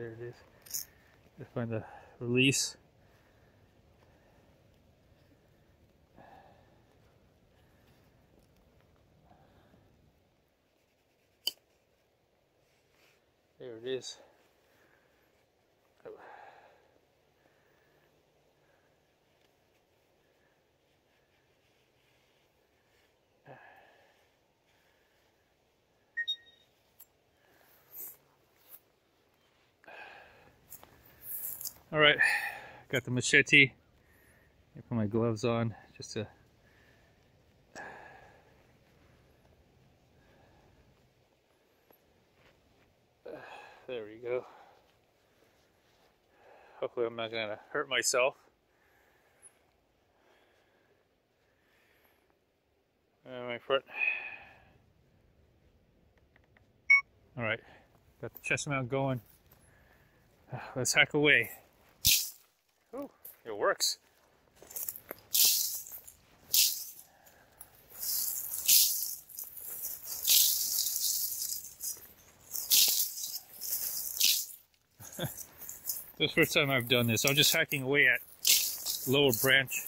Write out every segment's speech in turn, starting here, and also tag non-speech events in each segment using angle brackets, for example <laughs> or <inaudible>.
There it is. Just find the release. There it is. All right, got the machete. I put my gloves on just to There we go. Hopefully I'm not gonna hurt myself. Uh, my foot. All right, got the chest mount going. Let's hack away. Oh, it works. <laughs> this is the first time I've done this. I'm just hacking away at lower branch.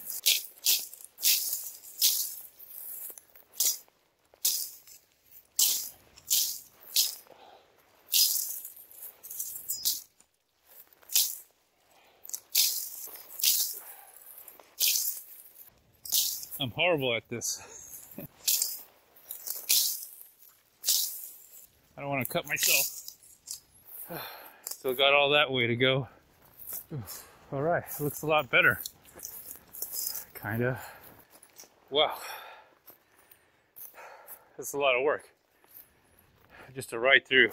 Horrible at this. I don't want to cut myself. Still got all that way to go. All right, looks a lot better. Kinda. Wow. That's a lot of work. Just to ride through.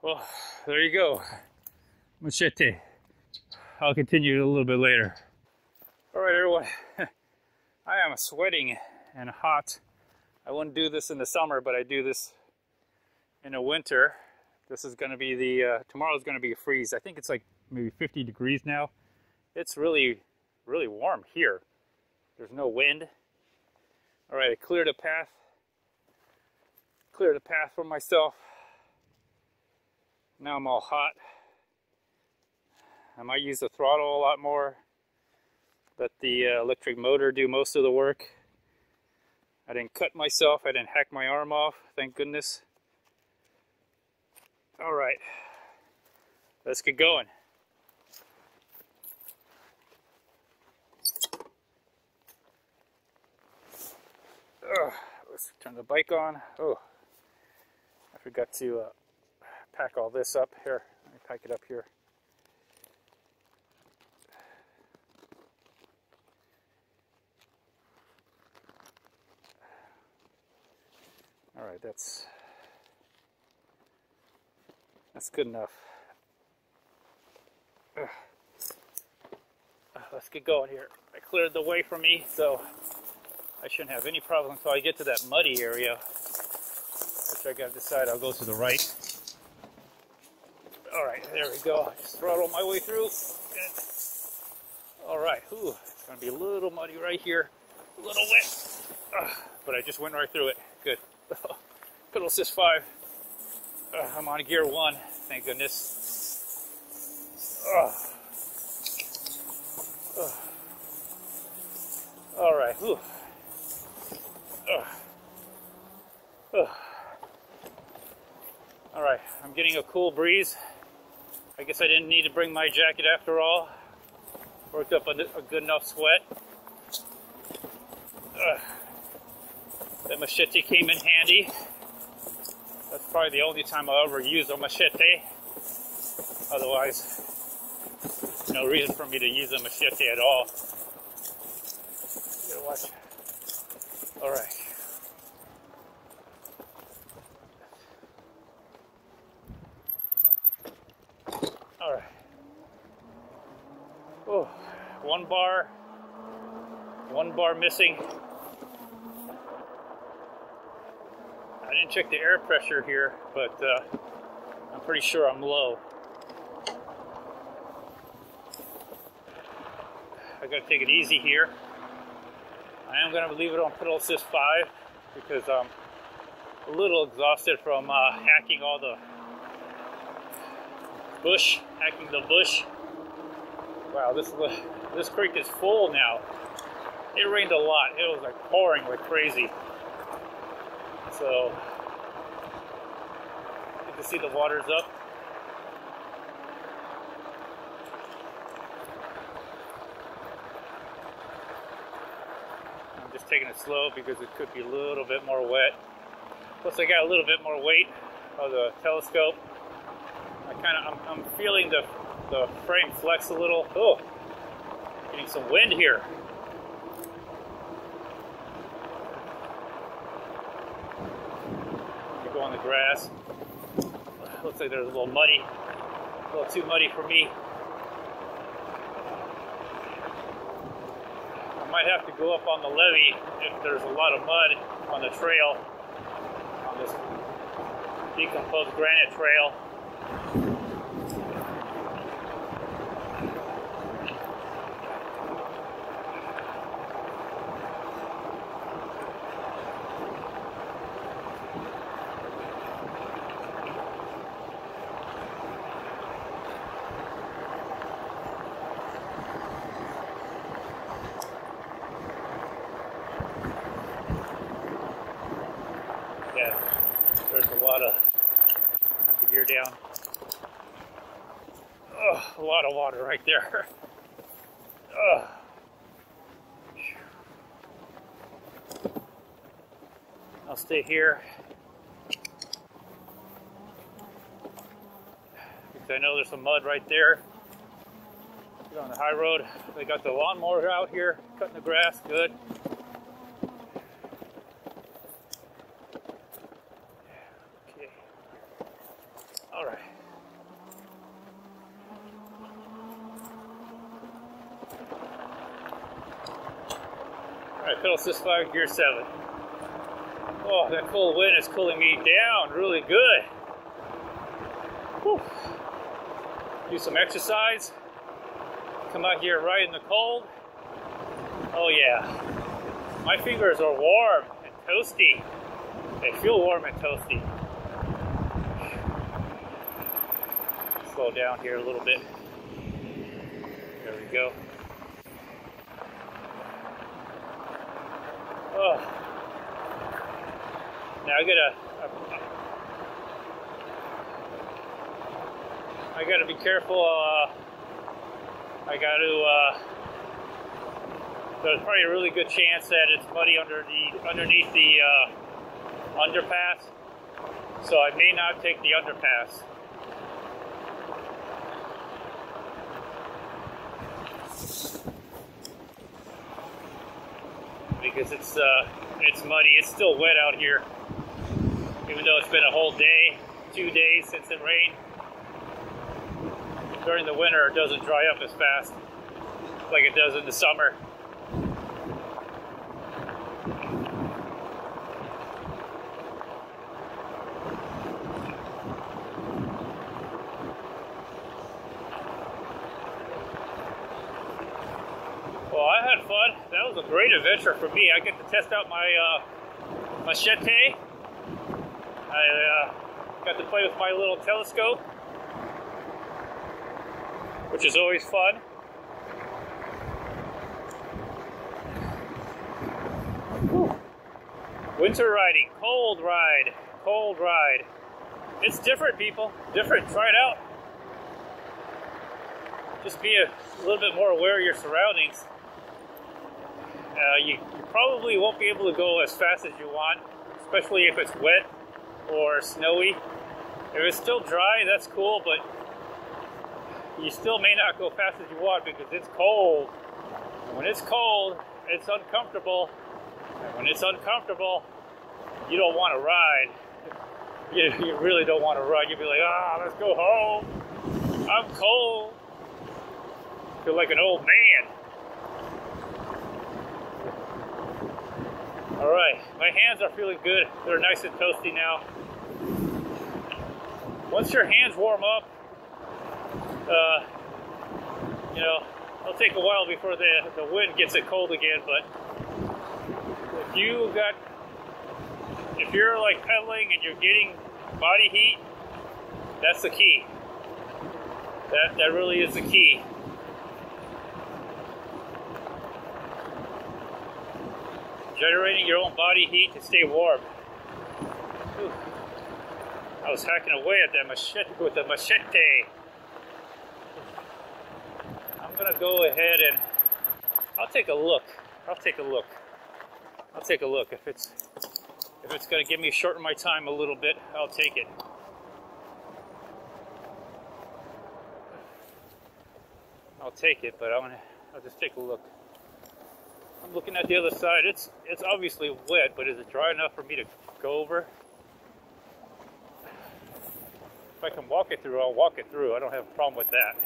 Well, there you go. Machete. I'll continue a little bit later. All right, everyone. <laughs> I am sweating and hot. I wouldn't do this in the summer, but I do this in the winter. This is going to be the, uh, tomorrow is going to be a freeze. I think it's like maybe 50 degrees now. It's really, really warm here. There's no wind. All right, I cleared a path. Cleared a path for myself. Now I'm all hot. I might use the throttle a lot more. Let the uh, electric motor do most of the work. I didn't cut myself. I didn't hack my arm off. Thank goodness. All right. Let's get going. Ugh, let's turn the bike on. Oh, I forgot to uh, pack all this up. Here, let me pack it up here. All right, that's that's good enough. Uh, let's get going here. I cleared the way for me, so I shouldn't have any problem until I get to that muddy area. Which I gotta decide I'll go to the right. All right, there we go. Just throttle my way through. All right, Ooh, it's gonna be a little muddy right here, a little wet, uh, but I just went right through it. Good. Pedal Assist 5. Uh, I'm on gear 1, thank goodness. Uh, uh. All right. Whew. All right, I'm getting a cool breeze. I guess I didn't need to bring my jacket after all. Worked up a, a good enough sweat. The machete came in handy. That's probably the only time I'll ever use a machete. Otherwise, no reason for me to use a machete at all. You gotta watch. All right. All right. Oh, one bar, one bar missing. I didn't check the air pressure here, but uh, I'm pretty sure I'm low. I gotta take it easy here. I am gonna leave it on pedal assist 5 because I'm a little exhausted from uh, hacking all the bush, hacking the bush. Wow, this this creek is full now. It rained a lot. It was like pouring like crazy. So can see the water's up. I'm just taking it slow because it could be a little bit more wet. Plus I got a little bit more weight of the telescope. I kind of, I'm, I'm, feeling the, the frame flex a little. Oh, getting some wind here. Go on the grass. Looks like there's a little muddy, a little too muddy for me. I might have to go up on the levee if there's a lot of mud on the trail on this decomposed granite trail. There's a lot of, have the gear down. Oh, a lot of water right there. Oh. I'll stay here. Because I know there's some mud right there. Get on the high road. They got the lawnmower out here, cutting the grass, good. Assist 5, gear 7. Oh, that cold wind is cooling me down really good. Whew. Do some exercise. Come out here right in the cold. Oh yeah. My fingers are warm and toasty. They feel warm and toasty. Slow down here a little bit. There we go. Oh. Now I gotta. I gotta be careful. Uh, I gotta. Uh, there's probably a really good chance that it's muddy under the underneath the uh, underpass, so I may not take the underpass. Because it's uh, it's muddy. It's still wet out here, even though it's been a whole day, two days since it rained. During the winter, it doesn't dry up as fast like it does in the summer. was a great adventure for me. I get to test out my uh, machete. I uh, got to play with my little telescope, which is always fun. Winter riding, cold ride, cold ride. It's different, people. Different. Try it out. Just be a little bit more aware of your surroundings. Uh, you, probably won't be able to go as fast as you want, especially if it's wet or snowy. If it's still dry, that's cool, but you still may not go fast as you want because it's cold. When it's cold, it's uncomfortable. And when it's uncomfortable, you don't want to ride. <laughs> You, you really don't want to ride. You'd be like, ah, let's go home. I'm cold. Feel like an old man. All right, my hands are feeling good. They're nice and toasty now. Once your hands warm up, uh, you know, it'll take a while before the, the wind gets it cold again, but if you got if you're like pedaling and you're getting body heat, that's the key. That that really is the key. Generating your own body heat to stay warm. Whew. I was hacking away at that machete <laughs> with a machete. I'm gonna go ahead and I'll take a look. I'll take a look. I'll take a look. If it's if it's gonna give me shorten my time a little bit, I'll take it. I'll take it, but I'm gonna I'll just take a look. Looking at the other side. It's it's obviously wet, but is it dry enough for me to go over? If I can walk it through, I'll walk it through. I don't have a problem with that.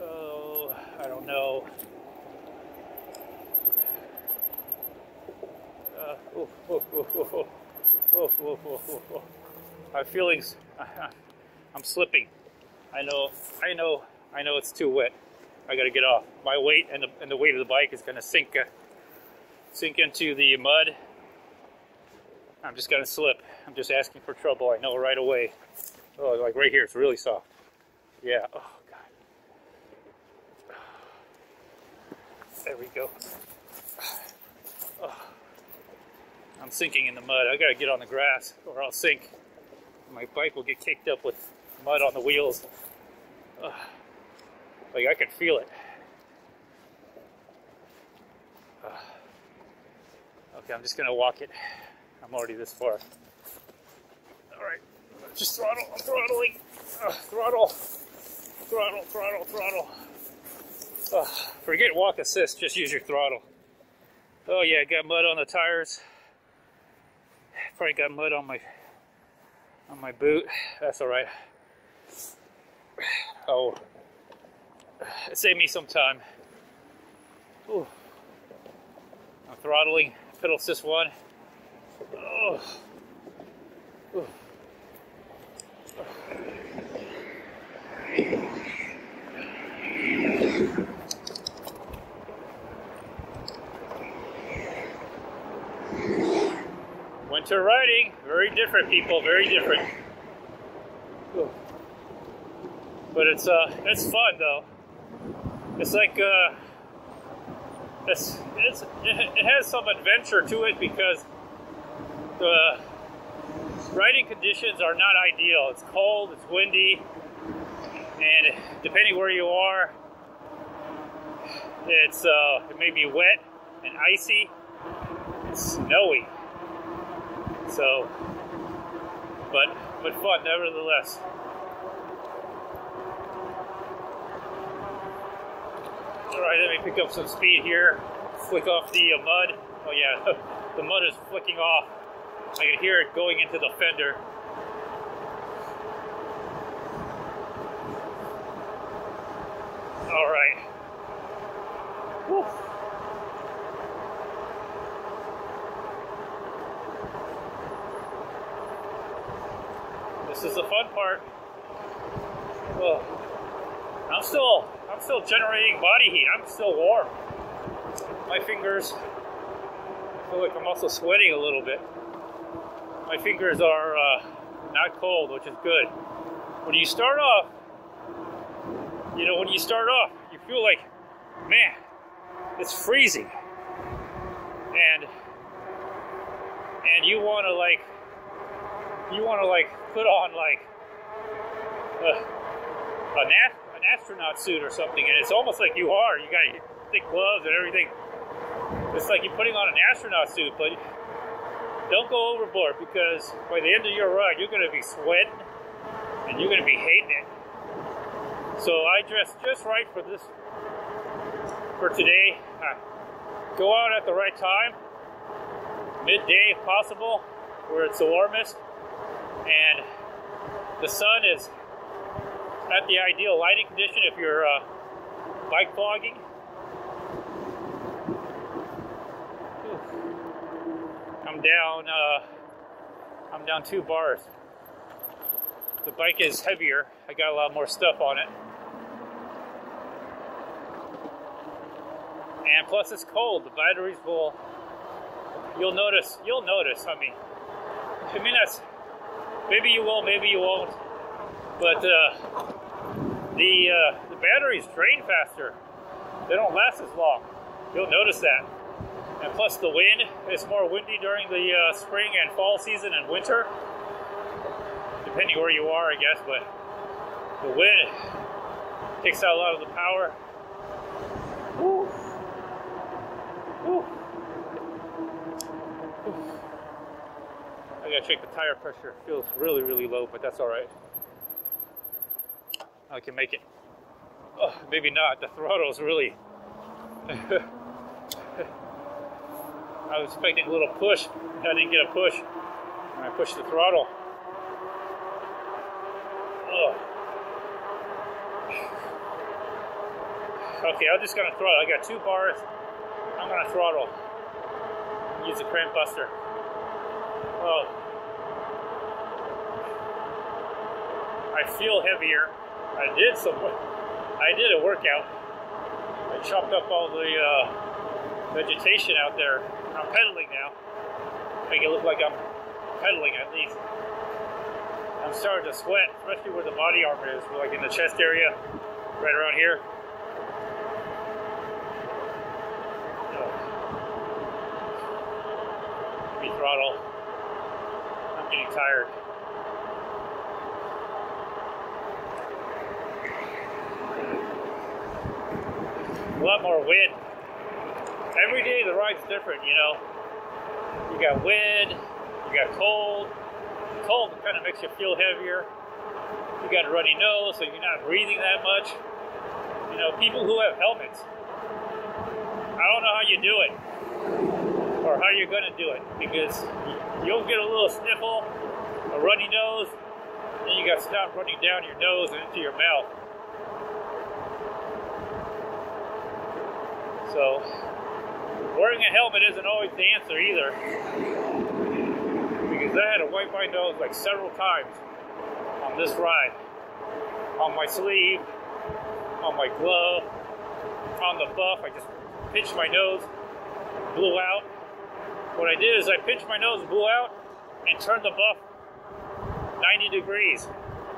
Oh, I don't know. Uh, oof, oof, oof, oof, oof, oof, oof, oof, oof. My feelings, <laughs> I'm slipping. I know, I know, I know it's too wet. I gotta get off. My weight and the, and the weight of the bike is gonna sink, uh, sink into the mud. I'm just gonna slip. I'm just asking for trouble. I know right away. Oh, like right here, it's really soft. Yeah. Oh God. There we go. Oh. I'm sinking in the mud. I gotta get on the grass or I'll sink. My bike will get kicked up with mud on the wheels. Oh. Like I can feel it. Uh, okay, I'm just gonna walk it. I'm already this far. All right, just throttle. I'm throttling. Uh, throttle, throttle, throttle, throttle. Uh, forget walk assist. Just use your throttle. Oh yeah, got mud on the tires. Probably got mud on my on my boot. That's all right. Oh. It saved me some time. Ooh. I'm throttling pedal assist one. Oh. Winter riding, very different people, very different. But it's uh, it's fun though it's like uh, it's, it's it has some adventure to it because the riding conditions are not ideal. It's cold, it's windy, and depending where you are, it's uh, it may be wet and icy, it's snowy. So, but but fun nevertheless. All right, let me pick up some speed here. Flick off the uh, mud. Oh yeah, <laughs> the mud is flicking off. I can hear it going into the fender. All right. Whew. This is the fun part. Oh, I'm still I'm still generating body heat. I'm still warm. My fingers, I feel like I'm also sweating a little bit. My fingers are uh, not cold, which is good. When you start off, you know, when you start off, you feel like, man, it's freezing. And, and you want to like, you want to like put on like, a, a nap astronaut suit or something, and it's almost like you are. You got thick gloves and everything. It's like you're putting on an astronaut suit, but don't go overboard because by the end of your ride, you're going to be sweating and you're going to be hating it. So I dressed just right for this, for today. Uh, go out at the right time, midday if possible, where it's the warmest, and the sun is at the ideal lighting condition if you're uh, bike vlogging. I'm down. Uh, I'm down two bars. The bike is heavier. I got a lot more stuff on it. And plus, it's cold. The batteries will you'll notice. You'll notice. I mean, I mean that's maybe you will, maybe you won't. But uh, the uh, the batteries drain faster. They don't last as long. You'll notice that. And plus the wind, it's more windy during the uh, spring and fall season and winter. Depending where you are, I guess, but the wind takes out a lot of the power. Woo. Woo. I gotta check the tire pressure. Feels really, really low, but that's all right. I can make it. Oh, maybe not. The throttle is really. <laughs> I was expecting a little push. I didn't get a push. And I pushed the throttle. <sighs> Okay, I'm just gonna throttle. I got two bars. I'm gonna throttle. Use the crank buster. Oh. I feel heavier. I did some. I did a workout. I chopped up all the uh, vegetation out there. I'm pedaling now. Make it look like I'm pedaling at least. I'm starting to sweat, especially where the body armor is, like in the chest area, right around here. Me throttle. I'm getting tired. A lot more wind. Every day the ride's different, you know. You got wind, you got cold. Cold kind of makes you feel heavier. You got a runny nose, so you're not breathing that much. You know, people who have helmets, I don't know how you do it or how you're going to do it because you'll get a little sniffle, a runny nose, then you got stuff running down your nose and into your mouth. So, wearing a helmet isn't always the answer either. Because I had to wipe my nose like several times on this ride. On my sleeve, on my glove, on the buff. I just pinched my nose, blew out. What I did is I pinched my nose, blew out, and turned the buff 90 degrees.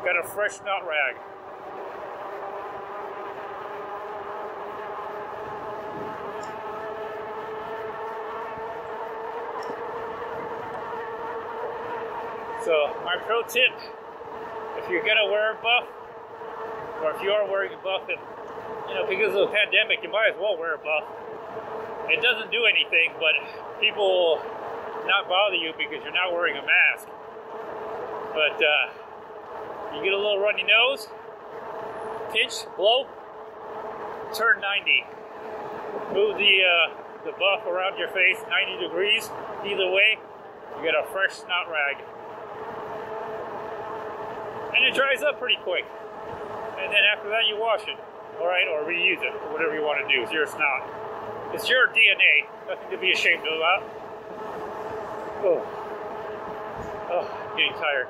Got a fresh nut rag. So my pro tip, if you're gonna wear a buff, or if you are wearing a buff, and you know, because of the pandemic, you might as well wear a buff. It doesn't do anything, but people not bother you because you're not wearing a mask. But uh, you get a little runny nose, pinch, blow, turn 90. Move the uh, the buff around your face 90 degrees. Either way, you get a fresh snot rag and it dries up pretty quick. And then after that, you wash it, all right, or reuse it, or whatever you want to do. It's your snot. It's your DNA. Nothing to be ashamed of that. Oh, oh, getting tired.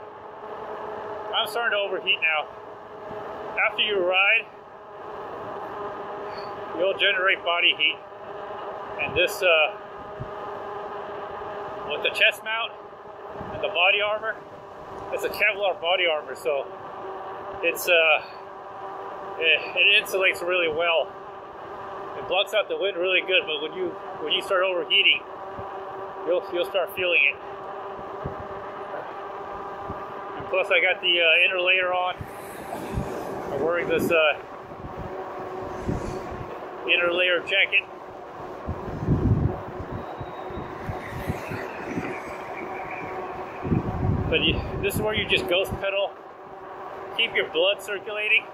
I'm starting to overheat now. After you ride, you'll generate body heat, and this, uh, with the chest mount and the body armor, it's a Kevlar body armor, so it's uh, it, it insulates really well. It blocks out the wind really good, but when you when you start overheating, you'll you'll start feeling it. And plus, I got the uh, inner layer on. I'm wearing this uh, inner layer jacket. But you, this is where you just ghost pedal, keep your blood circulating.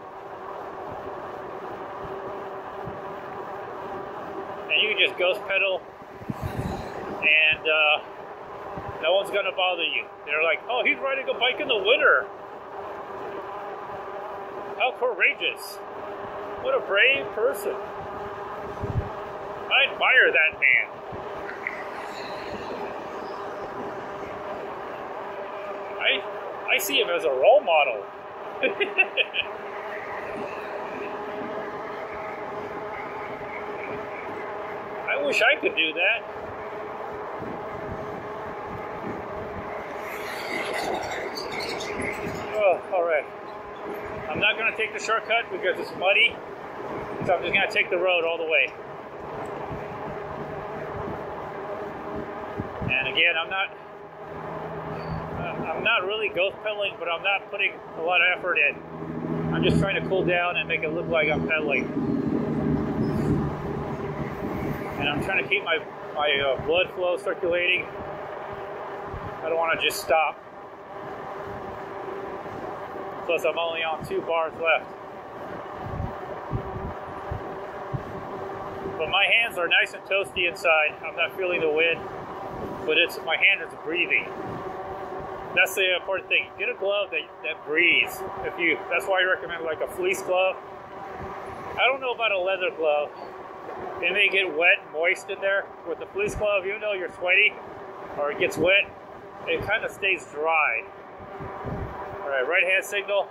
And you can just ghost pedal, and uh, no one's gonna bother you. They're like, oh, he's riding a bike in the winter. How courageous. What a brave person. I admire that man. I see him as a role model. <laughs> I wish I could do that. Oh, all right. I'm not going to take the shortcut because it's muddy, so I'm just going to take the road all the way. And again, I'm not not really ghost pedaling, but I'm not putting a lot of effort in. I'm just trying to cool down and make it look like I'm pedaling. And I'm trying to keep my, my uh, blood flow circulating. I don't want to just stop. Plus, I'm only on two bars left. But my hands are nice and toasty inside. I'm not feeling the wind, but it's my hand is breathing. That's the important thing. Get a glove that, that breathes. If you, that's why I recommend like a fleece glove. I don't know about a leather glove. It may get wet moist in there. With the fleece glove, even though you're sweaty or it gets wet, it kind of stays dry. All right, right hand signal.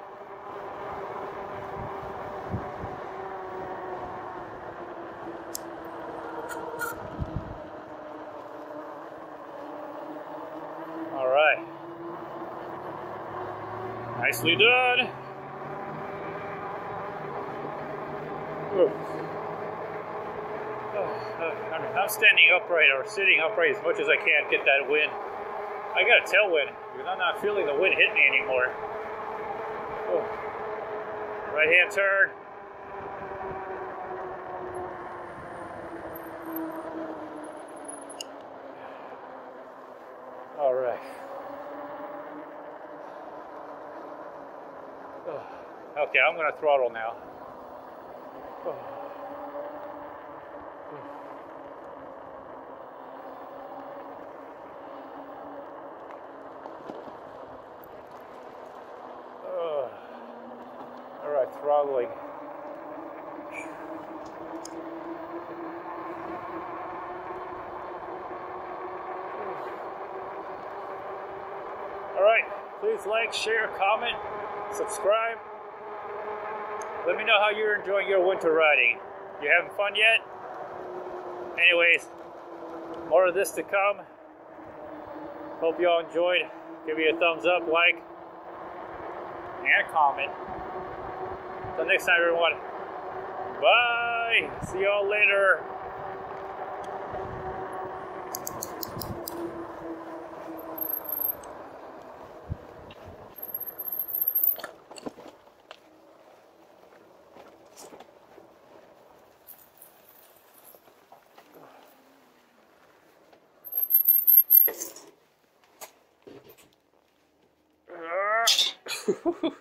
All right. Nicely done. Oh, I'm standing upright or sitting upright as much as I can, get that wind. I got a tailwind because I'm not feeling the wind hit me anymore. Oh. Right hand turn. All right. Okay, I'm going to throttle now. Oh. throttling. All right, please like, share, comment, subscribe. Let me know how you're enjoying your winter riding. You having fun yet? Anyways, more of this to come. Hope you all enjoyed. Give me a thumbs up, like, and comment. Until next time, everyone. Bye. See y'all later.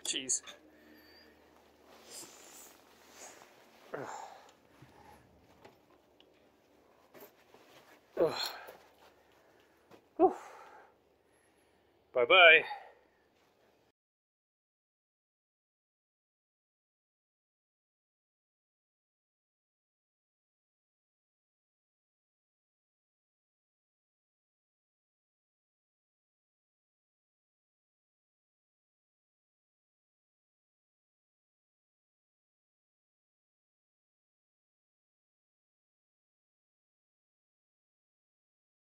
Jeez. Bye bye.